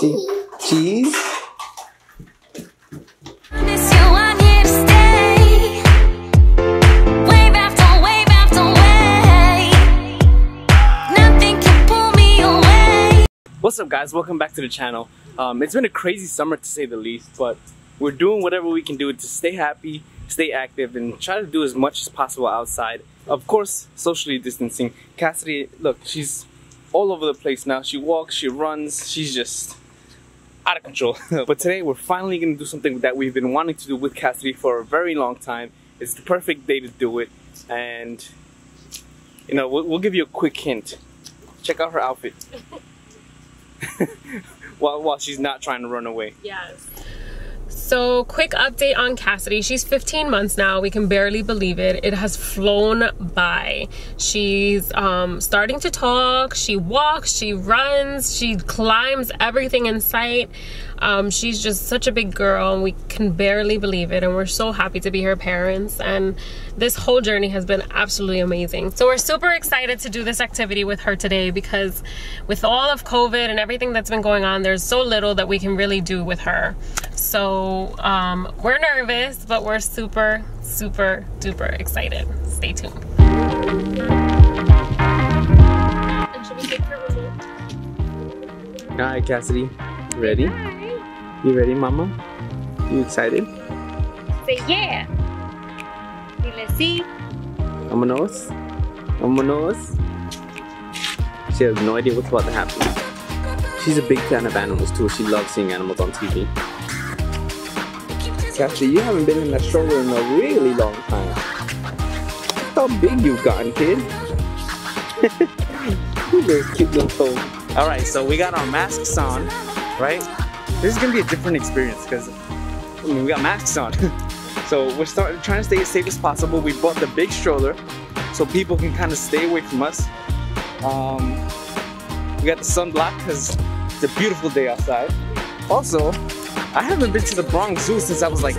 Cheese. What's up guys, welcome back to the channel. Um, it's been a crazy summer to say the least, but we're doing whatever we can do to stay happy, stay active, and try to do as much as possible outside. Of course, socially distancing. Cassidy, look, she's all over the place now. She walks, she runs, she's just out of control. but today we're finally gonna do something that we've been wanting to do with Cassidy for a very long time. It's the perfect day to do it, and you know, we'll, we'll give you a quick hint. Check out her outfit. while, while she's not trying to run away. Yes. So, quick update on Cassidy. She's 15 months now. We can barely believe it. It has flown by. She's um, starting to talk. She walks, she runs, she climbs everything in sight. Um, she's just such a big girl, and we can barely believe it. And we're so happy to be her parents. And this whole journey has been absolutely amazing. So, we're super excited to do this activity with her today because, with all of COVID and everything that's been going on, there's so little that we can really do with her. So, um, we're nervous, but we're super, super duper excited. Stay tuned. And should we take her remote? Alright, Cassidy. Ready? You ready, Mama? You excited? Say yeah. Dile sí. Vámonos. Vámonos. She has no idea what's about to happen. She's a big fan of animals too. She loves seeing animals on TV. Cassidy, you haven't been in that stroller in a really long time. How big you've gotten, kid. you little cute little toe. All right, so we got our masks on, right? This is gonna be a different experience because I mean, we got masks on. so we're starting trying to stay as safe as possible. We bought the big stroller so people can kind of stay away from us. Um, we got the sunblock because it's a beautiful day outside. Also, I haven't been to the Bronx Zoo since I was like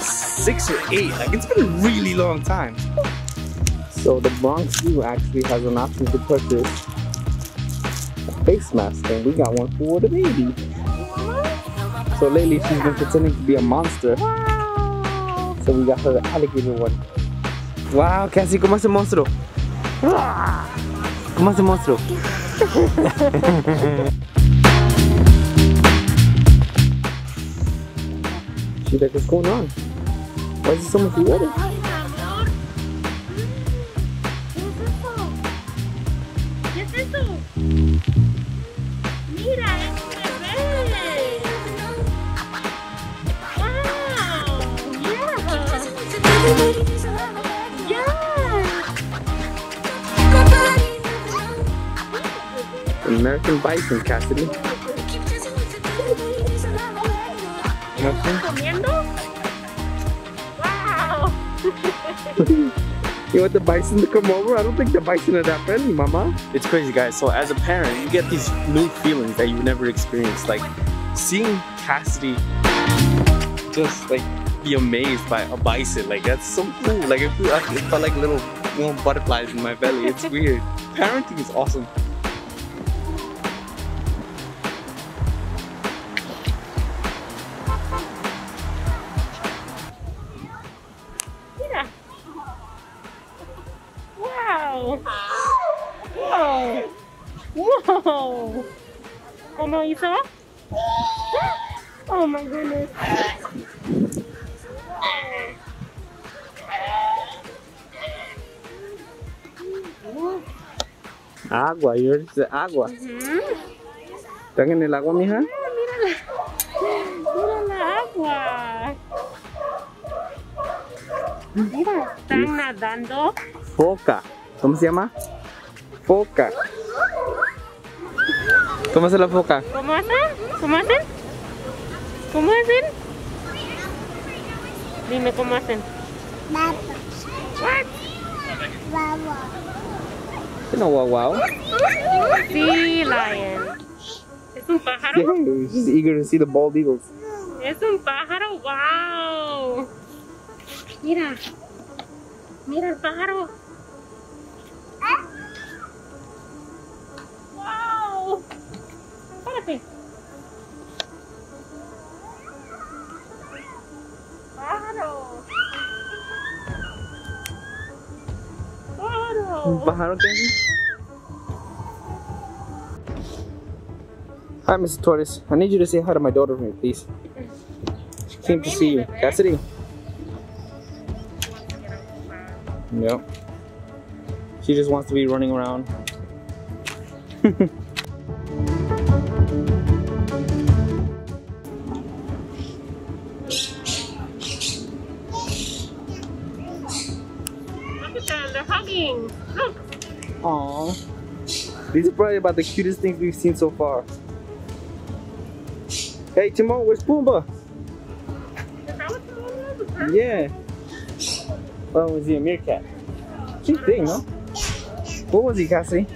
six or eight. Like it's been a really long time. So the Bronx Zoo actually has an option to purchase a face mask, and we got one for the baby. So lately she's been pretending to be a monster. So we got her the alligator one. Wow, Cassie, ¿cómo hace monstruo? ¡Ah! ¿Cómo hace monstruo? She's like, what's going on? Why is there so much water? ¿Qué es eso? Mira, es un bebé. Wow. American bison, Cassidy. Nothing? ¿Comiendo? Wow. You want the bison to come over? I don't think the bison are that friendly, Mama. It's crazy, guys. So as a parent, you get these new feelings that you never experienced. Like seeing Cassidy just like be amazed by a bison. Like that's so cool. Like it, feel, like, it felt like little little butterflies in my belly. It's weird. Parenting is awesome. Oh my goodness. Agua, is agua. ¿Están en el agua, mija? Mira la agua. Mira, están nadando. Foca. ¿Cómo se llama? Foca. ¿Cómo hace la foca? ¿Cómo hacen? ¿Cómo hacen? ¿Cómo hacen? Dime cómo hacen. What? No, wow, wow. Sea lion. ¿Es un pájaro? Yeah, he's just eager to see the bald eagles. Es un pájaro. Wow. Mira. Mira el pájaro. Wow. Párate. Bajaron? Hi, Mrs. Torres. I need you to say hi to my daughter for me, please. She came to see you. Cassidy. Yep. She just wants to be running around. Them, they're hugging. Look. Aww. These are probably about the cutest things we've seen so far. Hey, Timon, where's Pumbaa? Is that what's going on? Yeah. Oh, was he a meerkat? She's big, no? What was he, Cassie?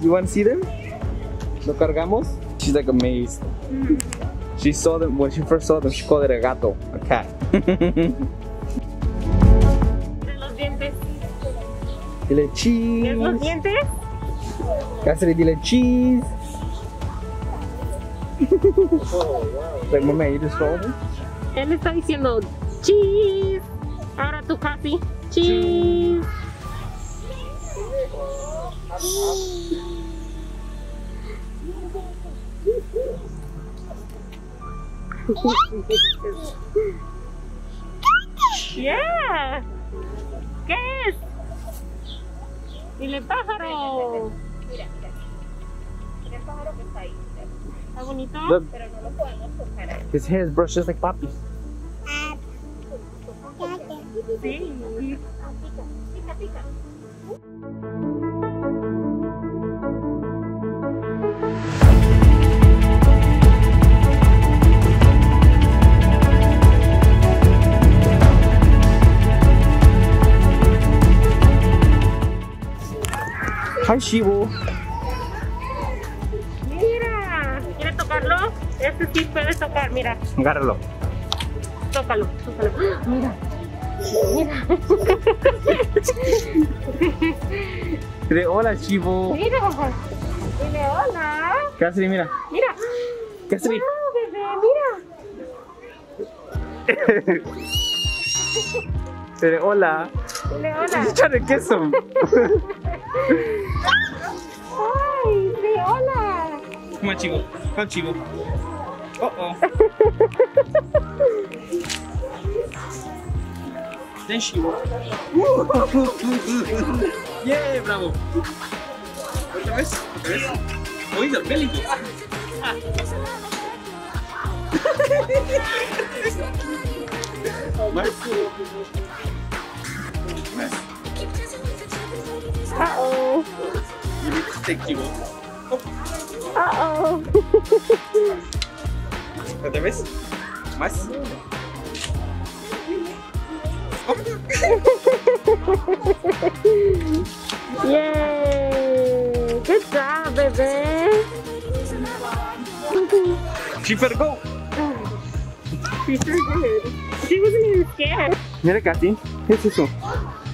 You want to see them? Lo cargamos? She's like amazed. Hmm. She saw them, when she first saw them, she called it a gato, a cat. dile ¿Ves los cheese. dientes? Cassidy, dile cheese. like, mama, you just saw them? Él está diciendo cheese. Ahora tú casi. Cheese. yeah. ¿Qué es? Dile pájaro. Mira, mira. Mira el pájaro que está ahí. Está bonito. Look, Pero no lo podemos tocar. his hair is brushed just like Papi. Sí. Pica, pica, Hi, Shivo. Mira. ¿Quieres tocarlo? Este sí puedes tocar. Mira. Agárralo. Tócalo. Tócalo. Mira. Mira. Dile hola, Shivo. Mira. Dile hola. Cassidy, mira. Mira. Cassidy. Wow, bebé, mira. Dile hola. Leona. She's trying to kiss him. Hi, Leona. Come on, Chico. Come on, Chico. Uh-oh. then she walked. yeah, bravo. Otra vez, otra vez. Oído, bélico. Ah. Más. Más. Uh-oh. You need to take Chivo. Uh-oh. Otra vez. Más. Yay. Good job, bebé. She better go. She sure did. She wasn't even scared. Mira, Katy, ¿qué es eso?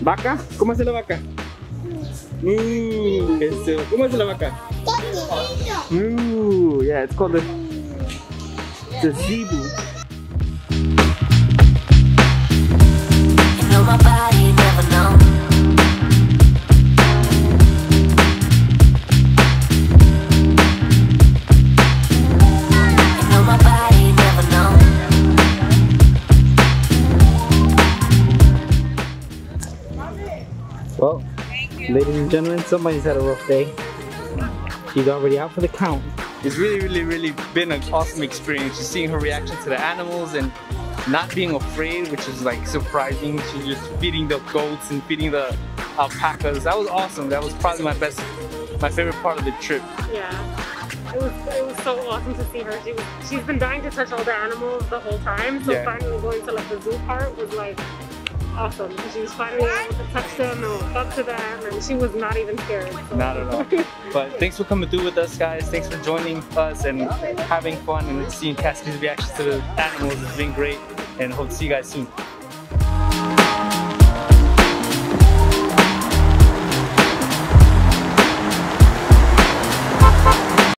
¿Vaca? ¿Cómo hace la vaca? Mmm, eso. ¿Cómo hace la vaca? Ooh, yeah, it's called the, the zebu. My body never known. Ladies and gentlemen, somebody's had a rough day. She's already out for the count. It's really, really, really been an awesome experience just seeing her reaction to the animals and not being afraid, which is like surprising. She's just feeding the goats and feeding the alpacas. That was awesome. That was probably my best, my favorite part of the trip. Yeah. It was, it was so awesome to see her. She was, she's been dying to touch all the animals the whole time. So Yeah. finally going to like the zoo part was like awesome. She was finally able to touch them and talk to them and she was not even scared. So. Not at all. But thanks for coming through with us, guys. Thanks for joining us and having fun and seeing Cassidy's reactions to the animals. It's been great, and hope to see you guys soon.